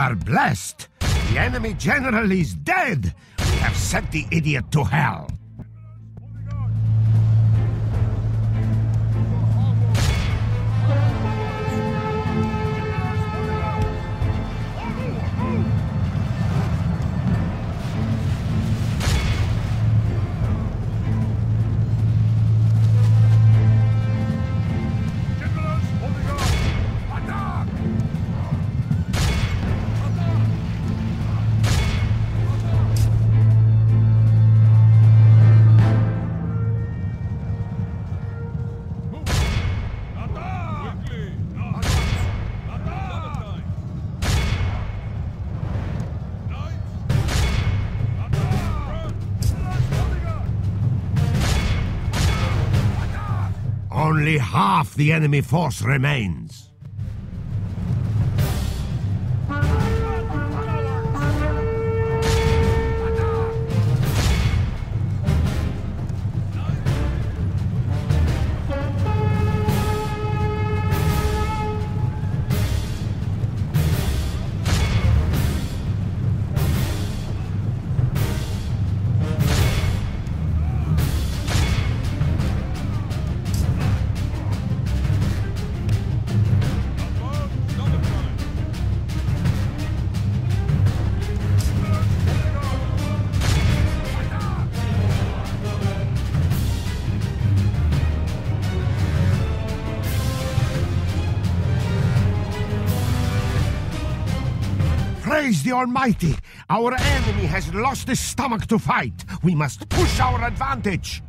are blessed. The enemy general is dead. We have sent the idiot to hell. Half the enemy force remains. The Almighty! Our enemy has lost his stomach to fight. We must push our advantage.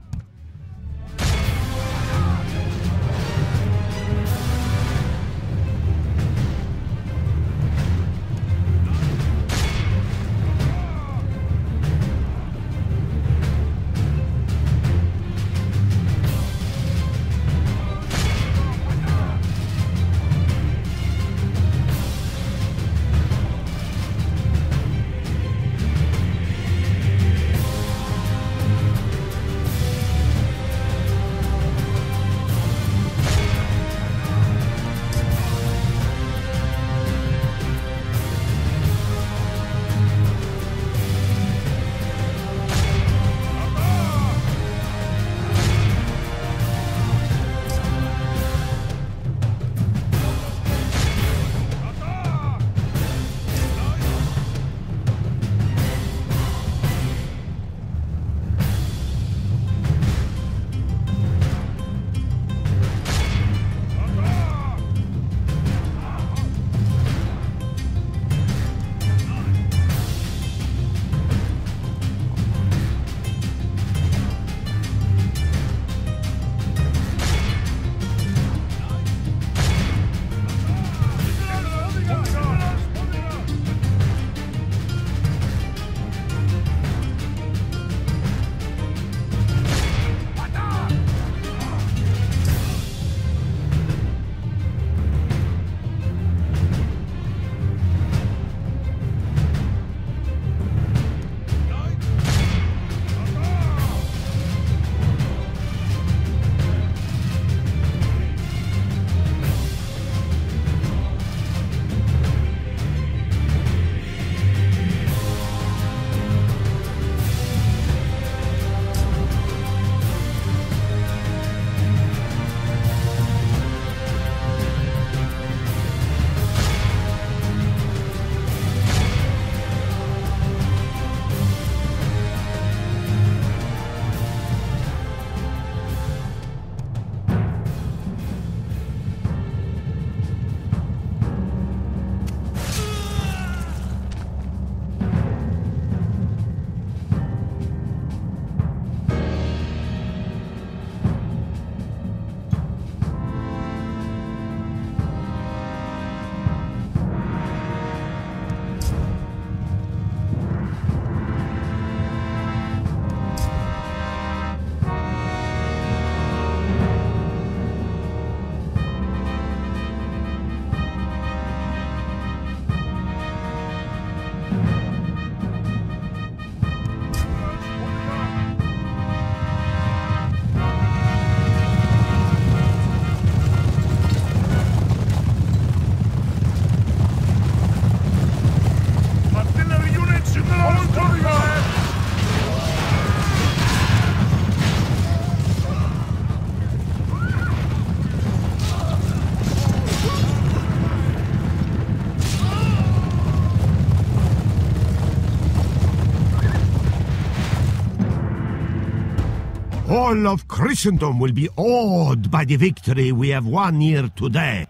All of Christendom will be awed by the victory we have won here today.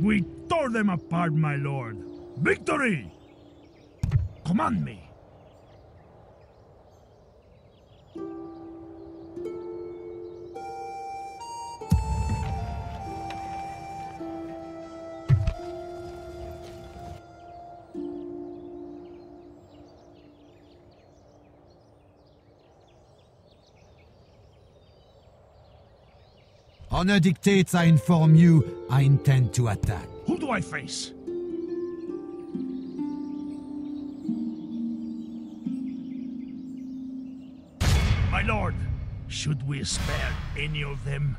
We tore them apart, my lord. Victory! Command me. Honor dictates I inform you I intend to attack. Who do I face? My lord, should we spare any of them?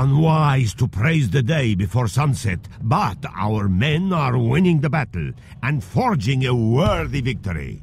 Unwise to praise the day before sunset, but our men are winning the battle and forging a worthy victory.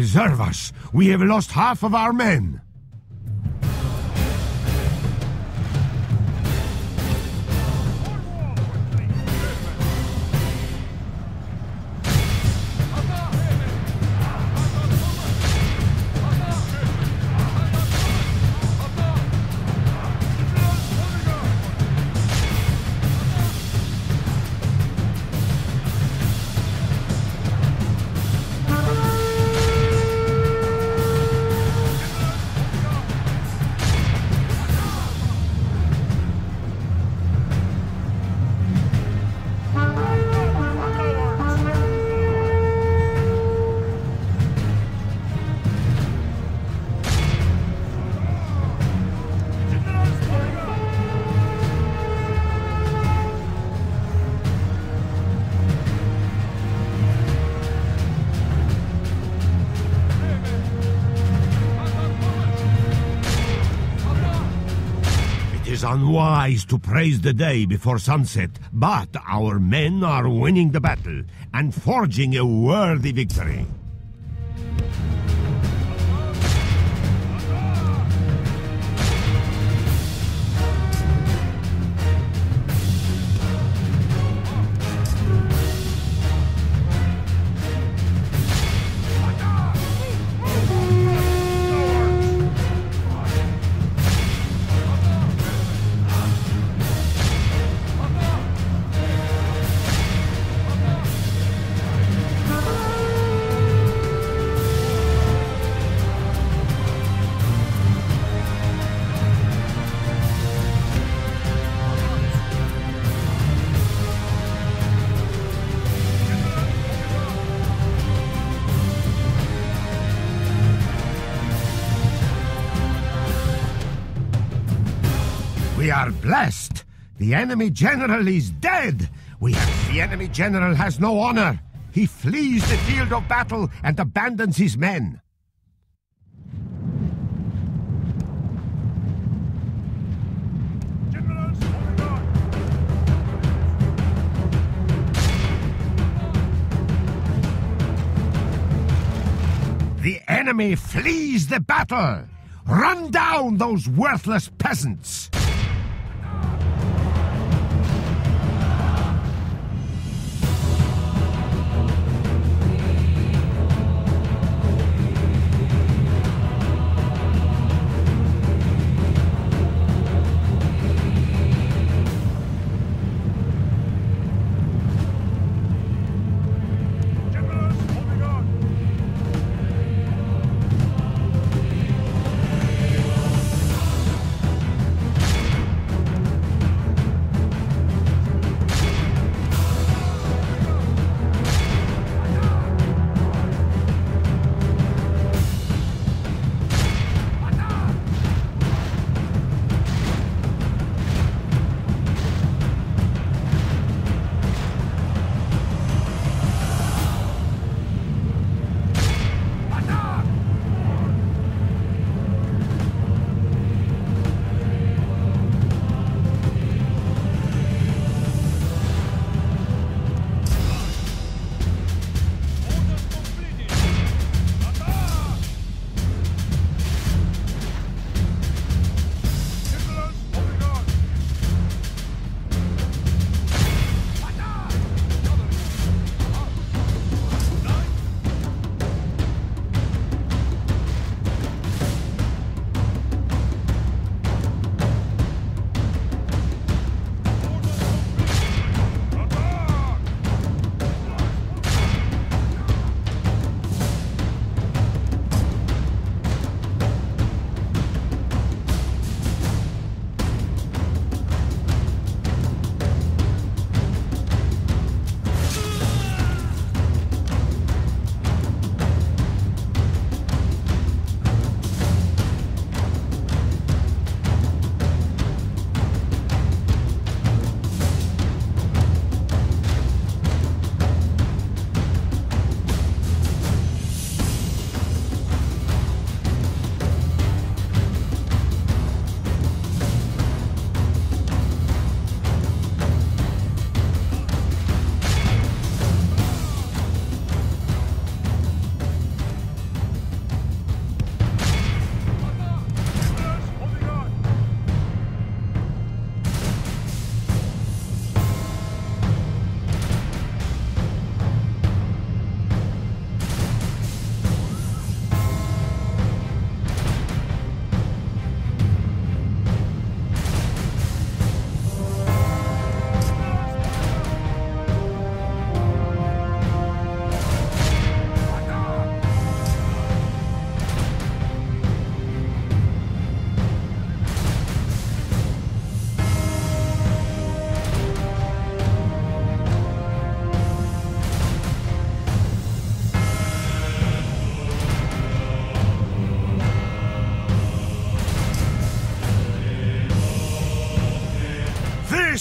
Preserve us! We have lost half of our men! Is unwise to praise the day before sunset, but our men are winning the battle and forging a worthy victory. We are blessed. The enemy general is dead. We have the enemy general has no honor. He flees the field of battle and abandons his men. The enemy flees the battle. Run down those worthless peasants.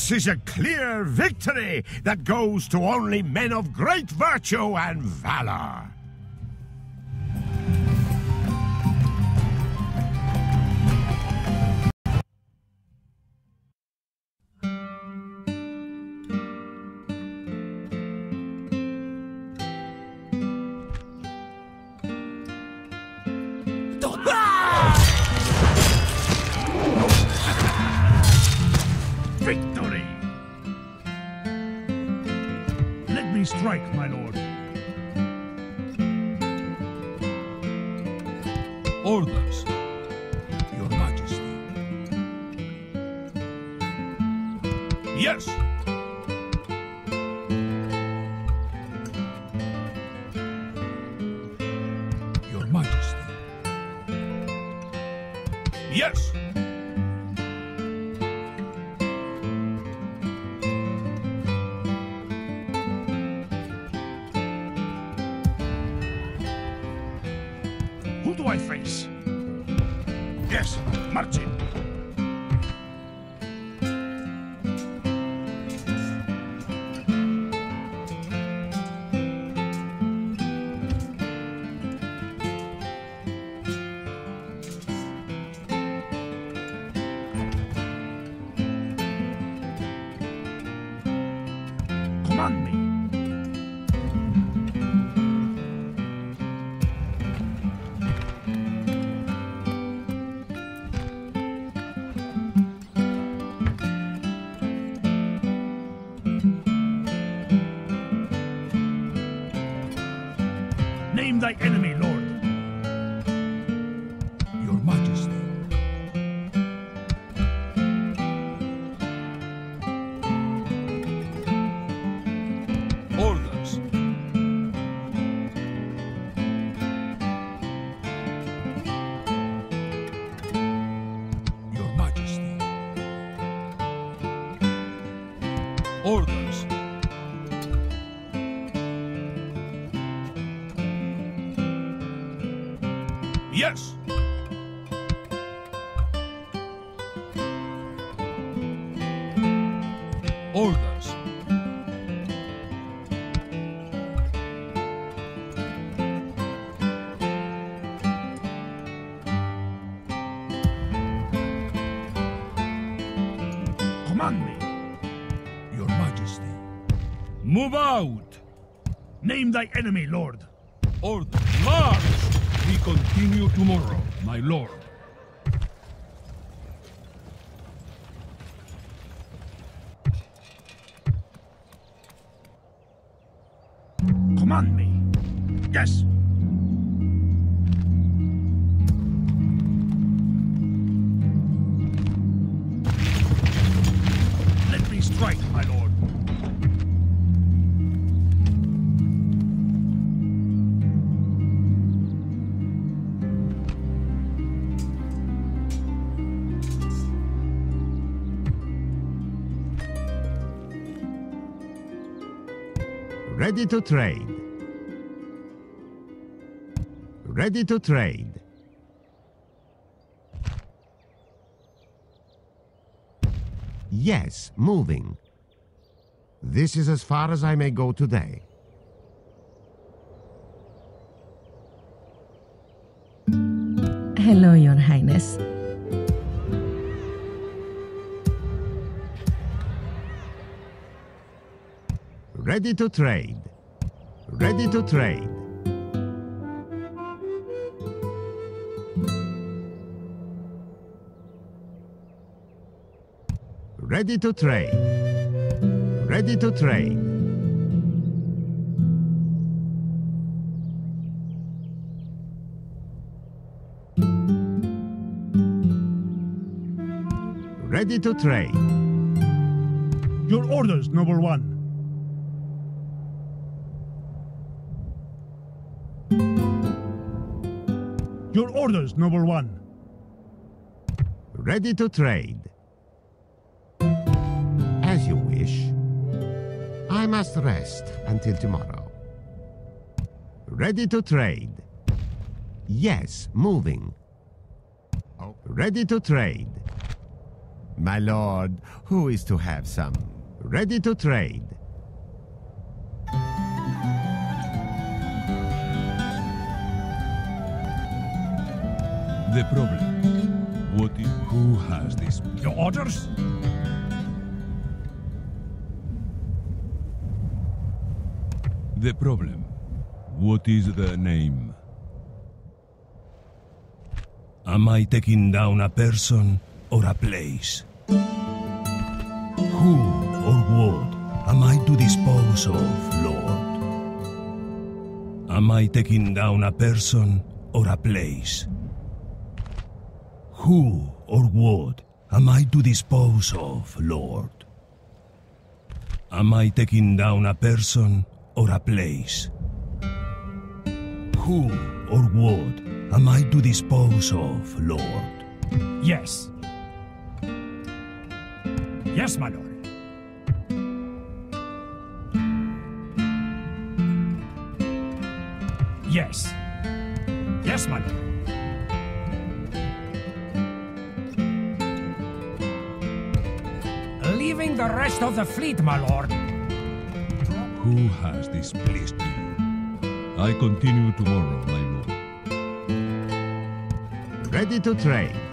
This is a clear victory that goes to only men of great virtue and valor. Move out. Name thy enemy, Lord. Order. March. We continue tomorrow, my lord. Ready to trade. Ready to trade. Yes, moving. This is as far as I may go today. Hello, Your Highness. Ready to trade. Ready to trade. Ready to trade. Ready to trade. Ready to trade. Your orders, noble one. Orders, noble one. Ready to trade. As you wish. I must rest until tomorrow. Ready to trade. Yes, moving. Ready to trade. My lord, who is to have some? Ready to trade. The problem. What is, who has this? Your orders? The problem. What is the name? Am I taking down a person or a place? Who or what am I to dispose of, Lord? Am I taking down a person or a place? Who or what am I to dispose of, Lord? Am I taking down a person or a place? Who or what am I to dispose of, Lord? Yes. Yes, my lord. Yes. Yes, my lord. Leaving the rest of the fleet, my lord. Who has displeased me? I continue tomorrow, my lord. Ready to trade.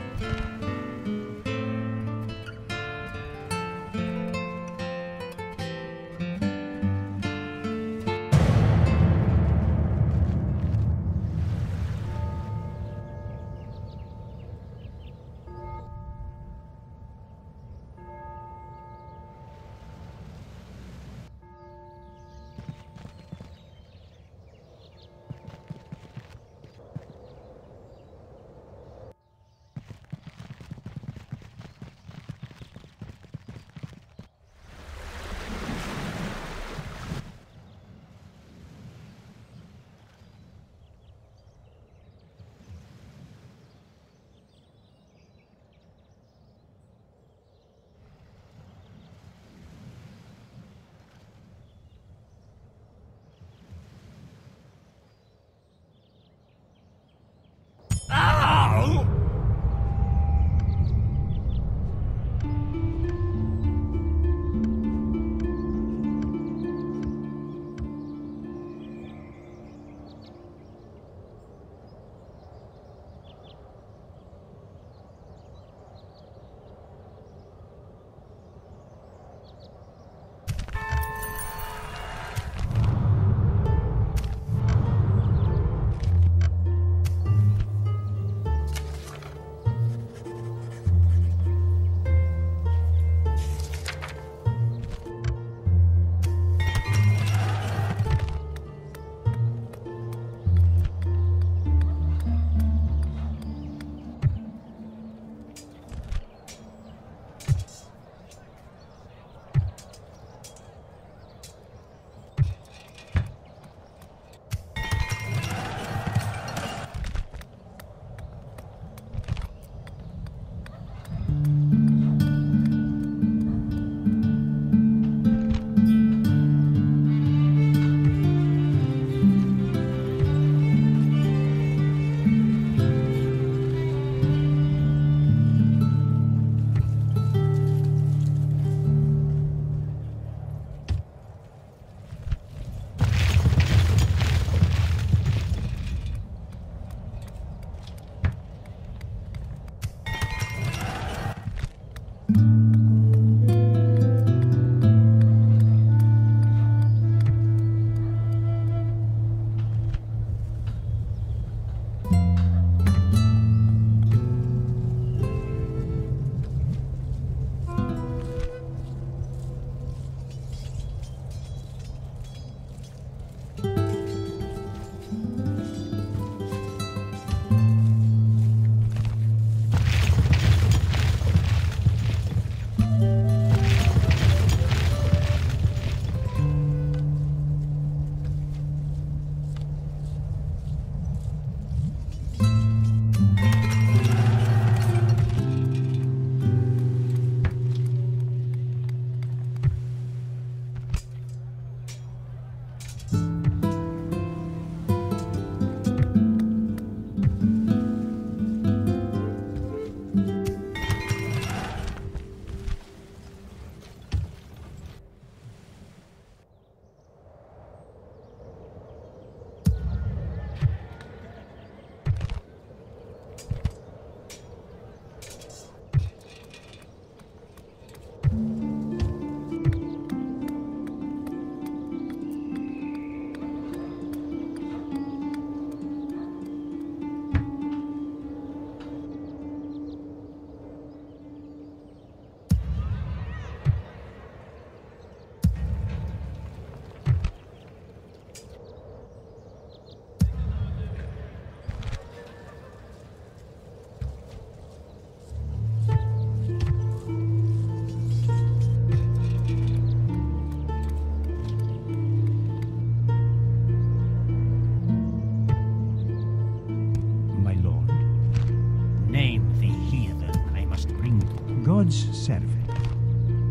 Servant.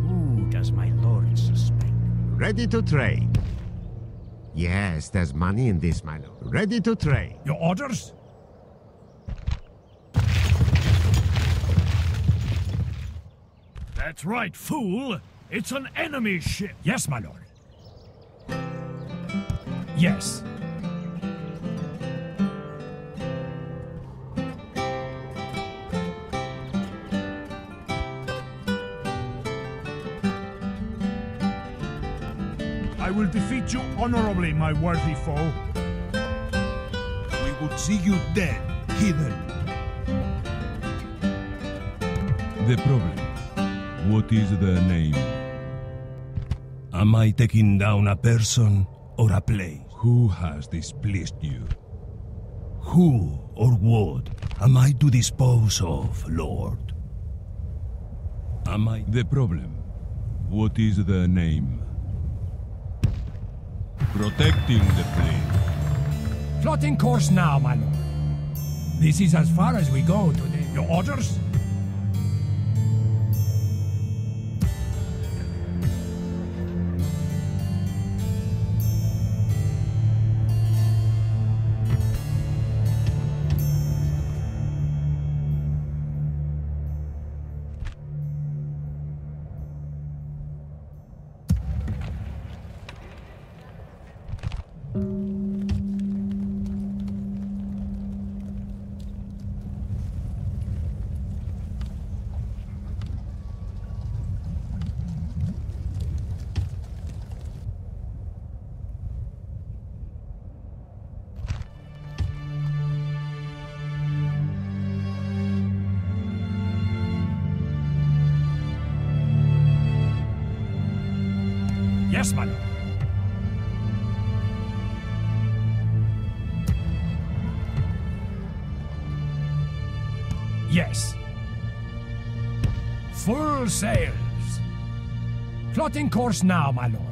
Who does my lord suspect? Ready to trade. Yes, there's money in this, my lord. Ready to trade. Your orders? That's right, fool! It's an enemy ship! Yes, my lord. Yes. Honorably, my worthy foe. We would see you dead, heathen. The problem. What is the name? Am I taking down a person or a place? Who has displeased you? Who or what am I to dispose of, Lord? Am I The problem. What is the name? Protecting the fleet. Plotting course now, my lord. This is as far as we go today. Your orders? Yes, my lord. Yes. Full sails. Plotting course now, my lord.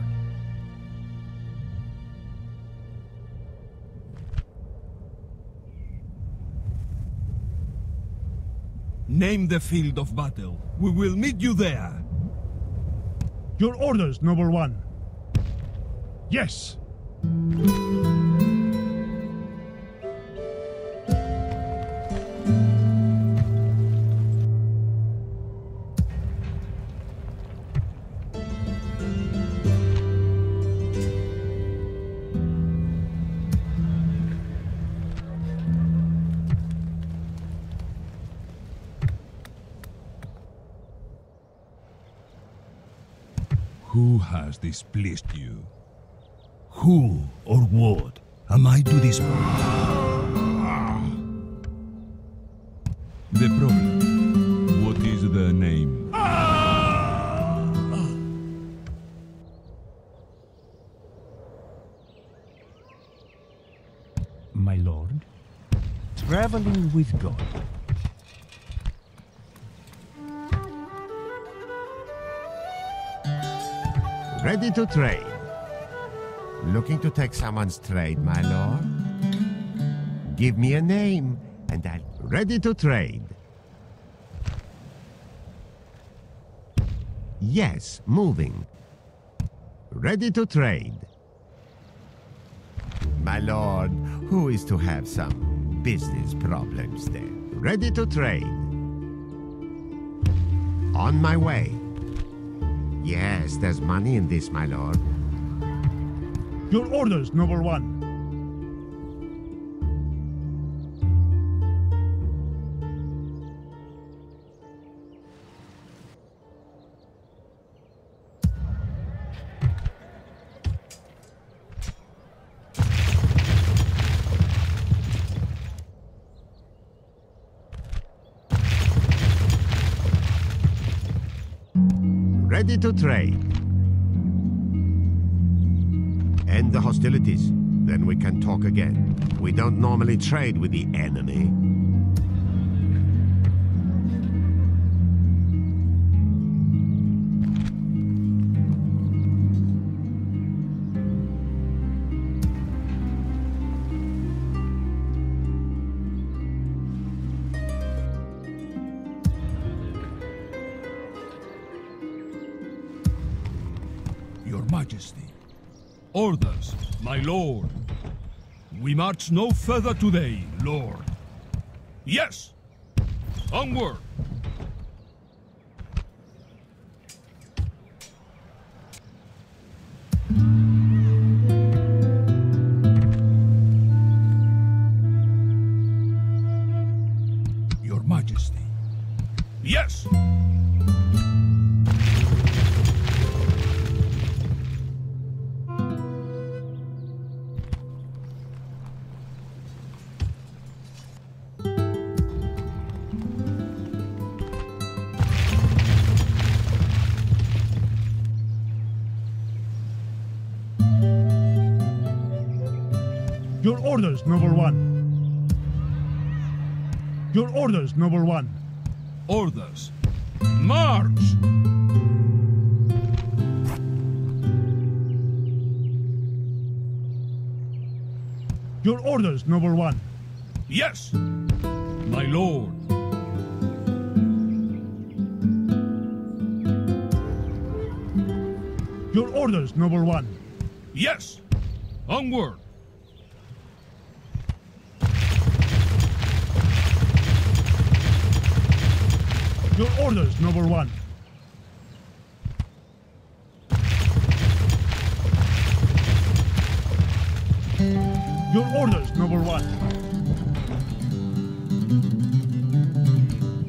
name the field of battle? We will meet you there. Your orders, noble one. Yes. Who has displeased you? Who or what am I to dispose? The problem. What is the name? My lord. Traveling with God. Ready to trade. Looking to take someone's trade, my lord? Give me a name, and I'm Ready to trade. Yes, moving. Ready to trade. My lord, who is to have some business problems then? Ready to trade. On my way. Yes, there's money in this, my lord. Your orders, number one. Ready to trade. Hostilities. Then we can talk again. We don't normally trade with the enemy. We march no further today, lord. Yes! Onward! Orders, Noble One. Orders. March! Your orders, Noble One. Yes! My lord. Your orders, Noble One. Yes! Onward! Your orders, number One. Your orders, number One.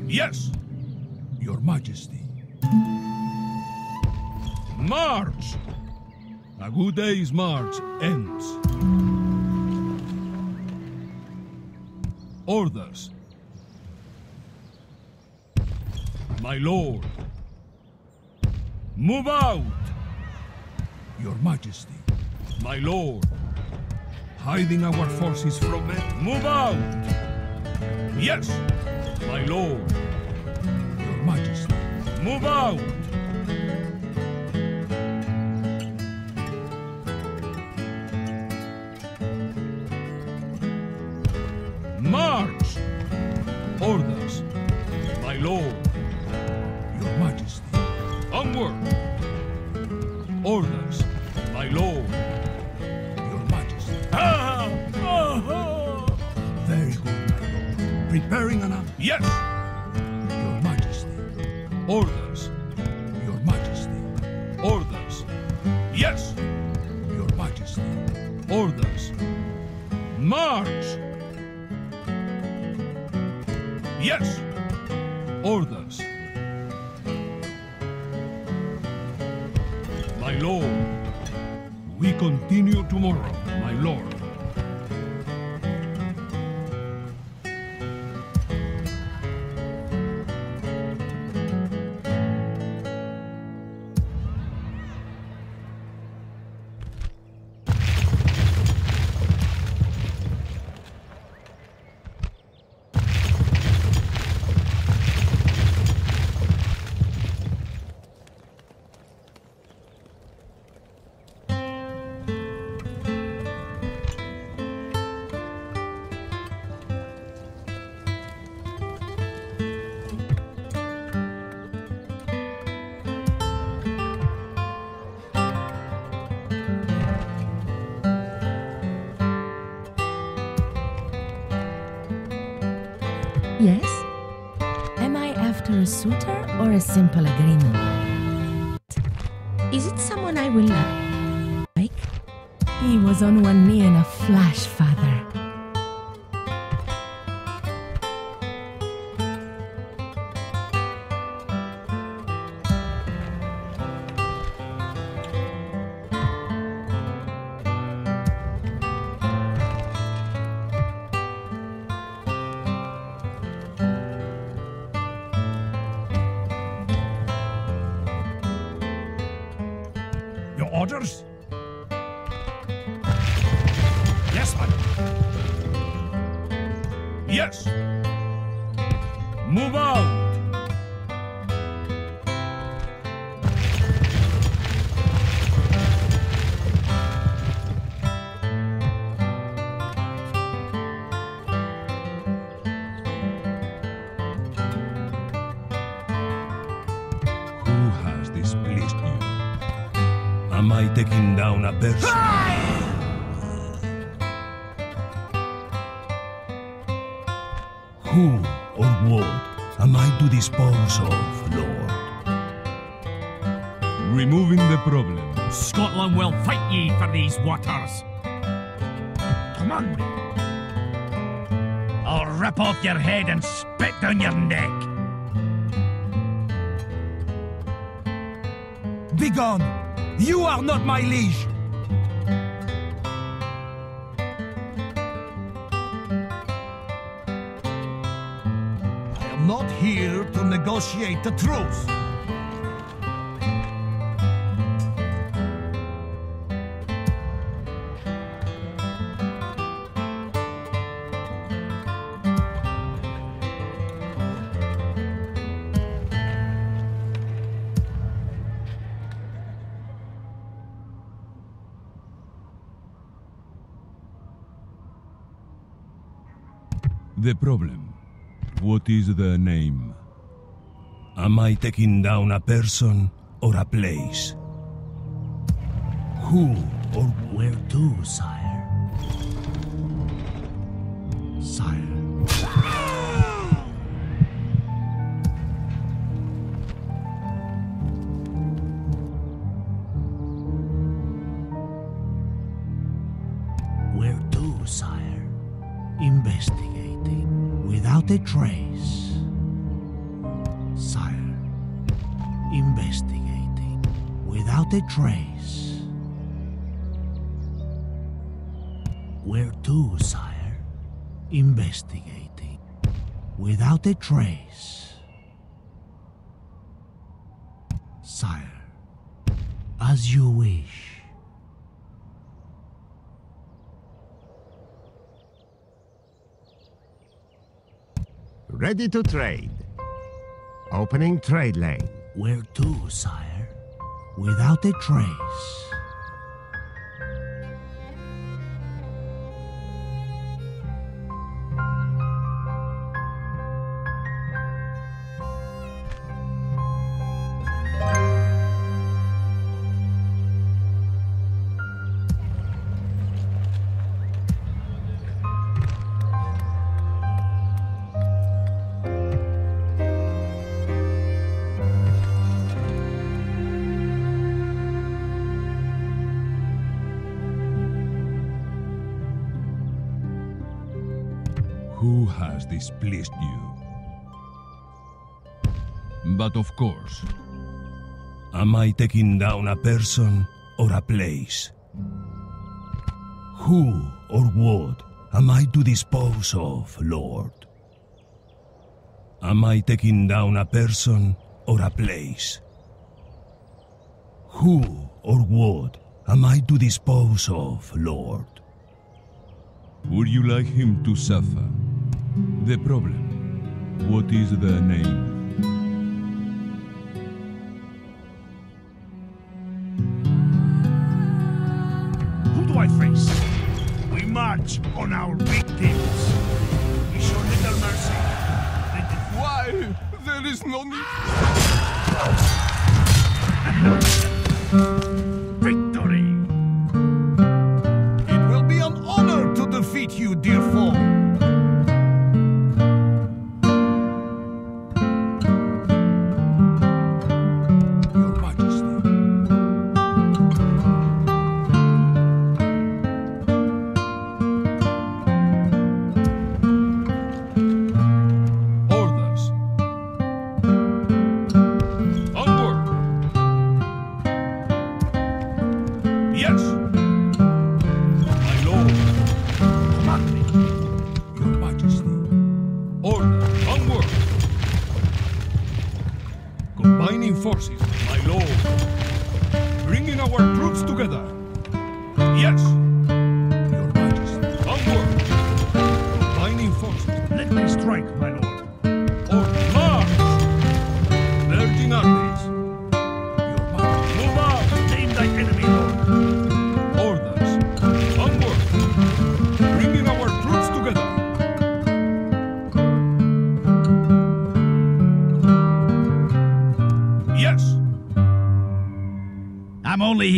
Yes! Your Majesty. March! A good day's march ends. Orders. My lord. Move out! Your Majesty. My lord. Hiding our forces from it. Move out! Yes! My lord. Your Majesty. Move out! Suitor or a simple agreement? Taking down a person? Who or what am I to dispose of, Lord? Removing the problem. Scotland will fight ye for these waters. Command me. I'll rip off your head and spit down your neck. Begone! You are not my liege! I am not here to negotiate the truce. The problem. What is the name? Am I taking down a person or a place? Who or Where to. Without a trace. Sire. Investigating without a trace. Where to, sire? Investigating without a trace. Sire, as you wish. Ready to trade. Opening trade lane. Where to, sire? Without a trace. Has displeased you? But of course, am I taking down a person or a place? Who or what am I to dispose of, Lord? Am I taking down a person or a place? Who or what am I to dispose of, Lord? would you like him to suffer? The problem. What is the name? Who do I face? We march on our victims. We show little mercy. Why? There is no need.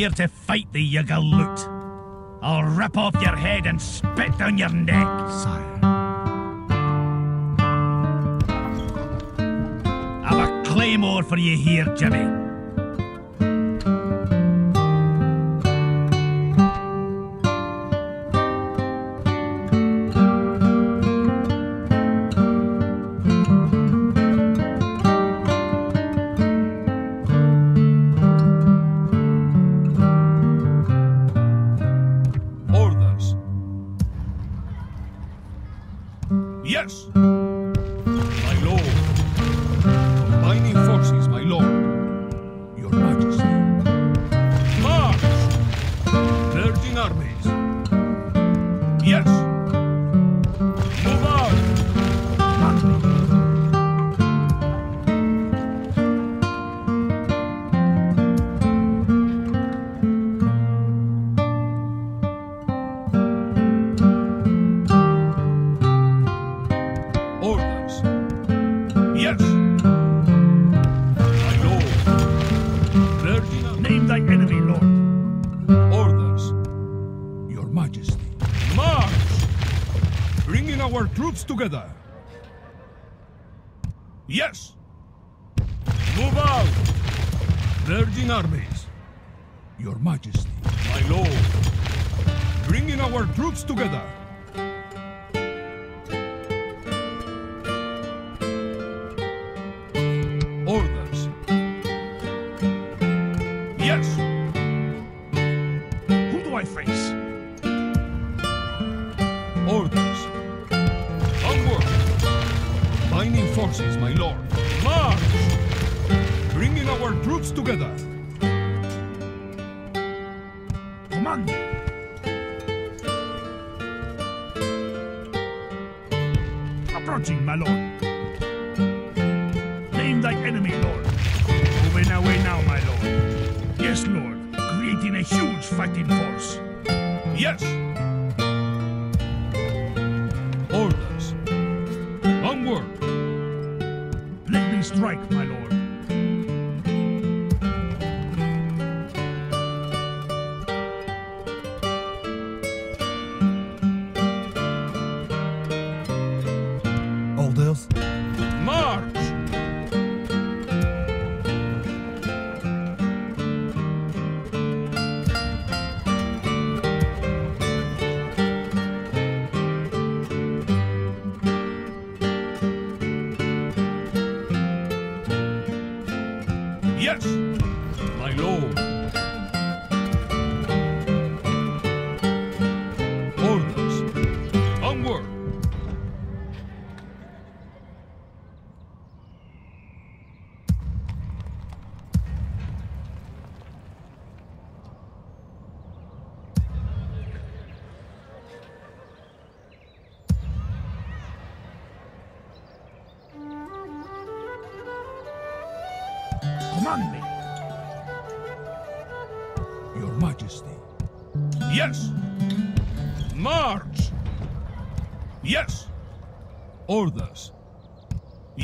here to fight the you galoot. I'll rip off your head and spit down your neck. Sire. I've a claymore for you here, Jimmy. Together. Yes! Move out! Virgin armies. Your Majesty. My lord. Bringing our troops together. Approaching, my lord. Name thy enemy, Lord. Moving away now, my lord. Yes, Lord. Creating a huge fighting force. Yes!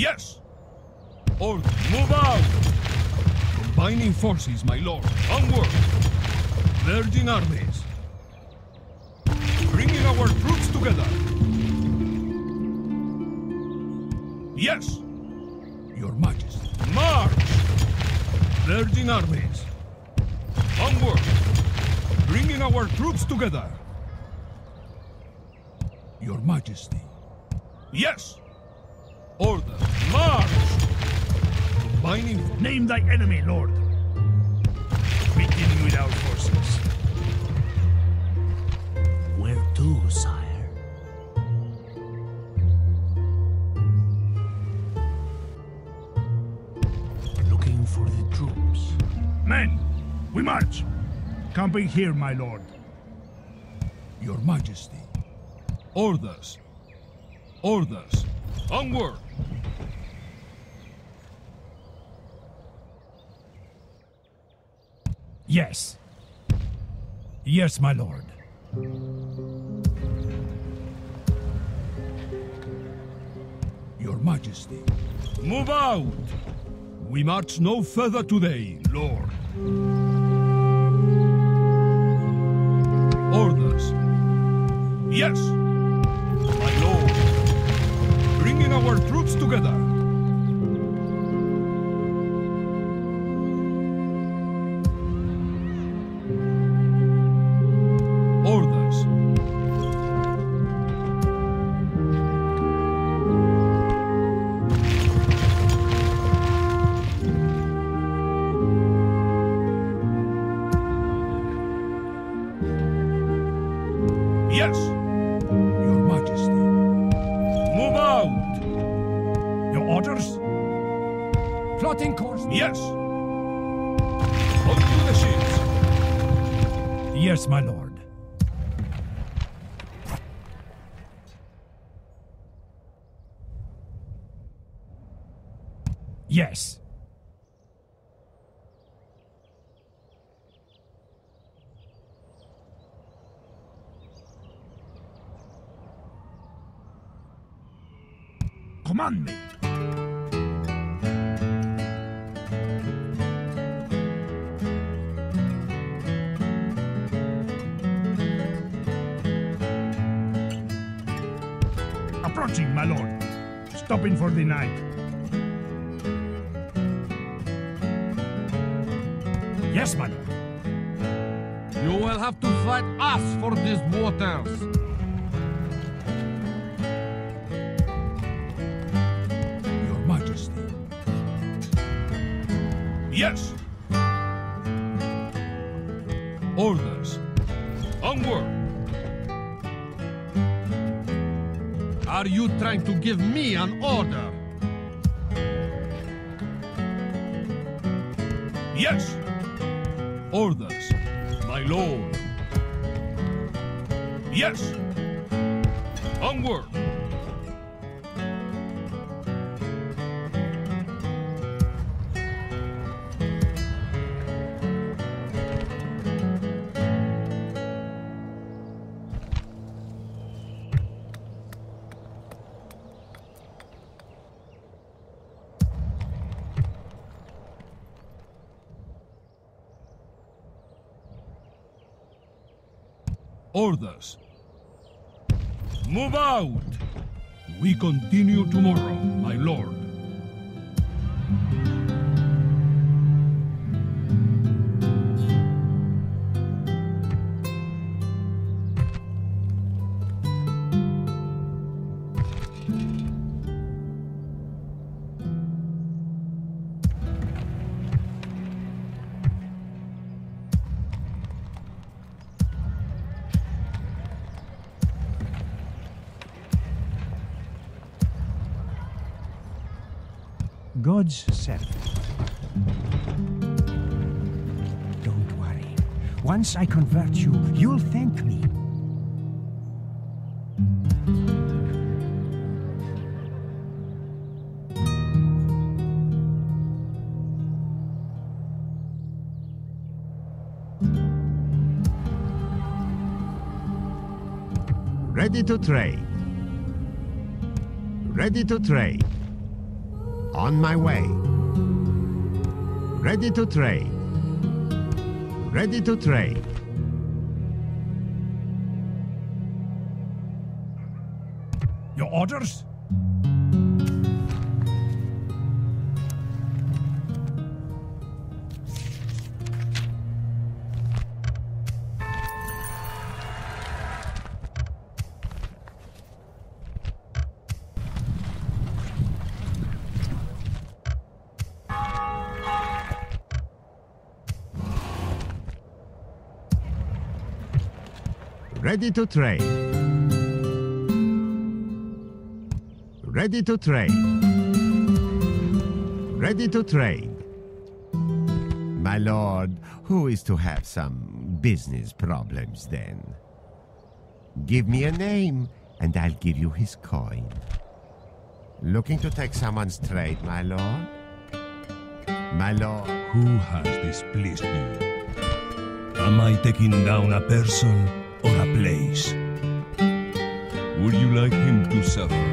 Yes! Orders. Move out! Combining forces, my lord. Onward! Merging armies. Bringing our troops together. Yes! Your Majesty. March! Merging armies. Onward! Bringing our troops together. Your Majesty. Yes! Order. Combining. Name thy enemy, Lord. Begin with our forces. Where to, sire? Looking for the troops. Men, we march. Camping here, my lord. Your Majesty. Orders. Orders. Onward! Yes. Yes, my lord. Your Majesty. Move out! We march no further today, Lord. Orders. Yes, my lord. Bringing our troops together. Command me. Approaching, my lord. Stopping for the night. Yes, my lord. You will have to fight us for these waters. Yes. Orders. Onward. Are you trying to give me an order? Move out! We continue tomorrow, my lord. God's servant. Don't worry. Once I convert you, you'll thank me. Ready to trade. Ready to trade. On my way. Ready to trade. Ready to trade. Your orders? Ready to trade. Ready to trade. Ready to trade. My lord, who is to have some business problems then? Give me a name, and I'll give you his coin. Looking to take someone's trade, my lord? My lord. Who has displeased you? Am I taking down a person or a place? Would you like him to suffer?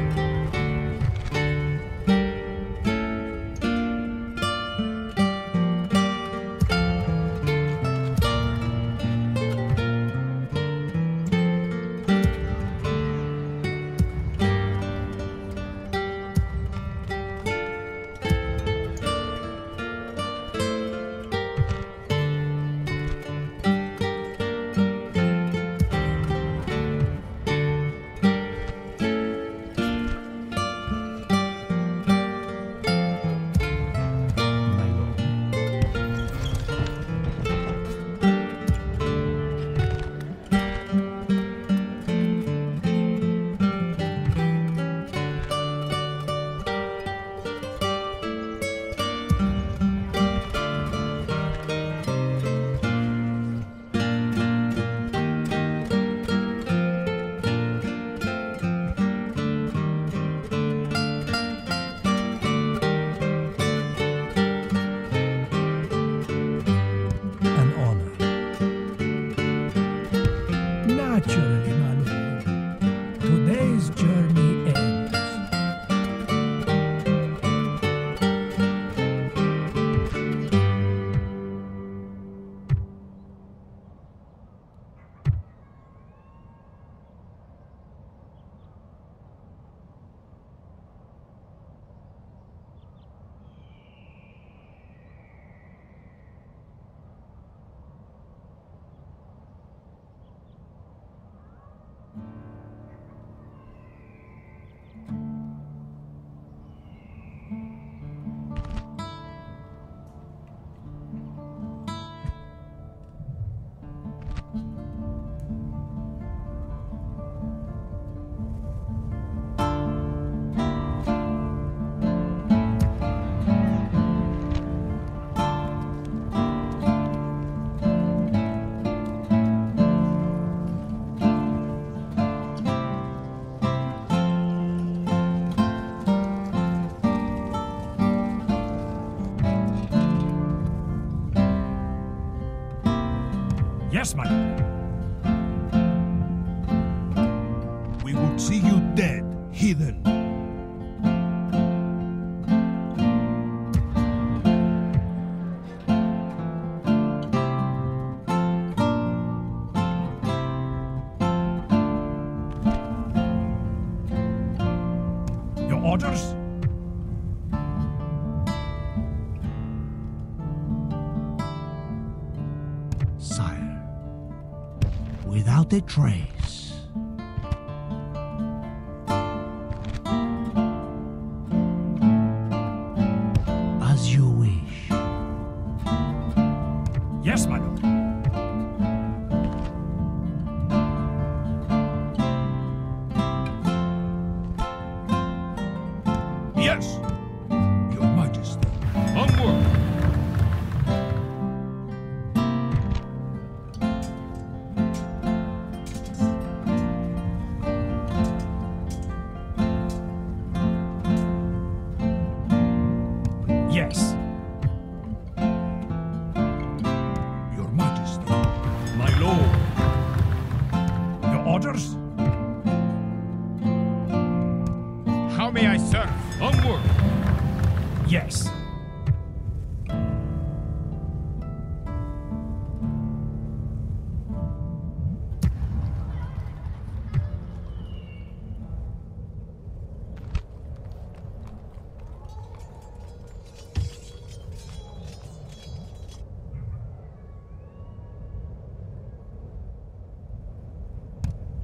Yes, without a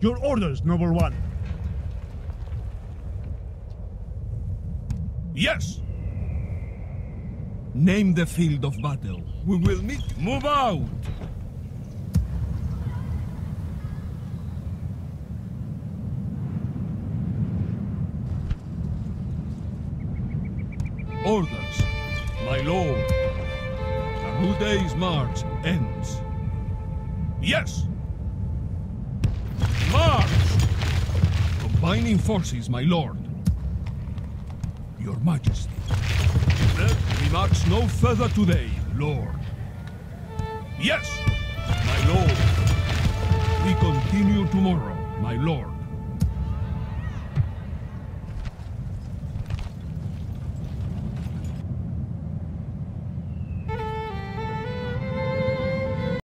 Your orders, noble one. Yes! Name the field of battle. We will meet. Move out! Orders, my lord. A new day's march ends. Yes! Combining forces, my lord. Your Majesty. Let we march no further today, Lord. Yes, my lord. We continue tomorrow, my lord.